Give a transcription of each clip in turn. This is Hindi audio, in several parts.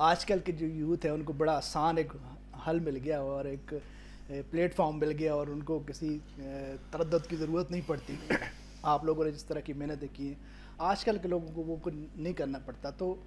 आजकल के जो यूथ है उनको बड़ा आसान एक हल मिल गया और एक प्लेटफॉर्म मिल गया और उनको किसी तरद की ज़रूरत नहीं पड़ती। आप लोगों ने जिस तरह की मेहनत की है आजकल के लोगों को वो कुछ नहीं करना पड़ता। तो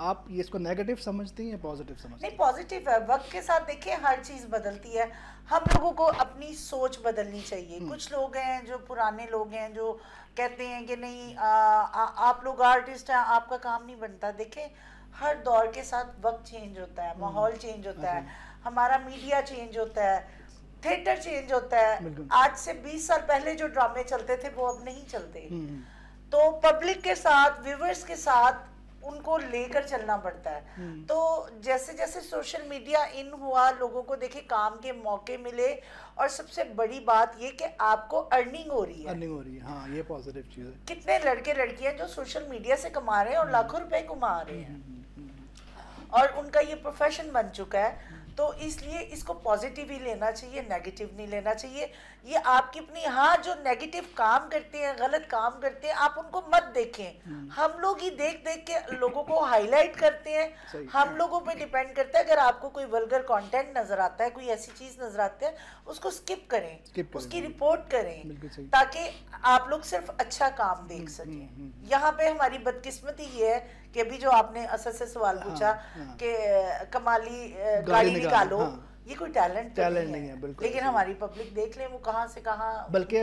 आप ये इसको नेगेटिव समझती हैं या पॉजिटिव समझती नहीं पॉजिटिव है। वक्त के साथ देखिए हर चीज़ बदलती है। हम लोगों को अपनी सोच बदलनी चाहिए। हम्म। कुछ लोग हैं जो पुराने लोग हैं जो कहते हैं कि नहीं आ, आ, आप लोग आर्टिस्ट हैं आपका काम नहीं बनता। देखें हर दौर के साथ वक्त चेंज होता है हम्म। माहौल चेंज होता है। हमारा मीडिया चेंज होता है थिएटर चेंज होता है। आज से 20 साल पहले जो ड्रामे चलते थे वो अब नहीं चलते। हम्म, तो पब्लिक के साथ व्यूवर्स के साथ उनको लेकर चलना पड़ता है। हम्म। तो जैसे जैसे सोशल मीडिया इन हुआ लोगों को देखे काम के मौके मिले और सबसे बड़ी बात ये कि आपको अर्निंग हो रही है। अर्निंग हो रही है हाँ ये पॉजिटिव चीज़ है। कितने लड़के लड़कियाँ जो सोशल मीडिया से कमा रहे हैं और। लाखों रुपए कमा रहे हैं। और उनका ये प्रोफेशन बन चुका है तो इसलिए इसको पॉजिटिव ही लेना चाहिए नेगेटिव नहीं लेना चाहिए। ये आपकी अपनी हाँ जो नेगेटिव काम करते हैं गलत काम करते हैं आप उनको मत देखें। हम्म। हम लोग ही देख देख के लोगों को हाईलाइट करते हैं। हम लोगों पे डिपेंड करता है। अगर आपको कोई वल्गर कंटेंट नज़र आता है कोई ऐसी चीज़ नज़र आती है उसको स्किप करें skip उसकी रिपोर्ट करें ताकि आप लोग सिर्फ़ अच्छा काम देख हम्म, सकें। हम्म, यहाँ पे हमारी बदकिस्मती ये है कि अभी जो आपने असल से सवाल हाँ, पूछा हाँ, कि कमाली गाड़ी निकालो हाँ, ये कोई टैलेंट टैलेंट नहीं है बिल्कुल लेकिन हमारी पब्लिक देख ले वो कहाँ से कहाँ बल्कि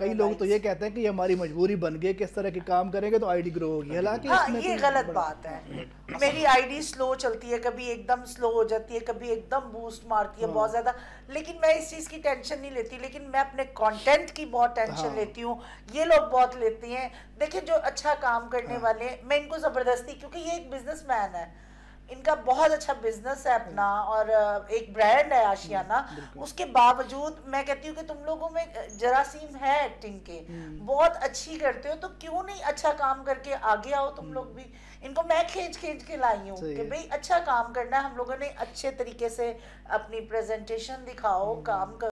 कई लोग तो ये कहते हैं कि हमारी मजबूरी बन गई किस तरह के काम करेंगे तो आईडी ग्रो होगी। हालाँकि हाँ, ये गलत बात है। मेरी आईडी स्लो चलती है कभी एकदम स्लो हो जाती है कभी एकदम बूस्ट मारती है हाँ। बहुत ज़्यादा। लेकिन मैं इस चीज़ की टेंशन नहीं लेती लेकिन मैं अपने कंटेंट की बहुत टेंशन हाँ। लेती हूँ। ये लोग बहुत लेते हैं। देखिए जो अच्छा काम करने हाँ। वाले मैं इनको ज़बरदस्ती क्योंकि ये एक बिजनेसमैन है। इनका बहुत अच्छा बिज़नेस है अपना और एक ब्रांड है आशियाना। उसके बावजूद मैं कहती हूँ कि तुम लोगों में जरासीम है एक्टिंग के। हम्म। बहुत अच्छी करते हो तो क्यों नहीं अच्छा काम करके आगे आओ तुम लोग भी? इनको मैं खींच खींच के लाई हूँ कि भाई अच्छा काम करना है हम लोगों ने अच्छे तरीके से अपनी प्रेजेंटेशन दिखाओ हम्म। काम कर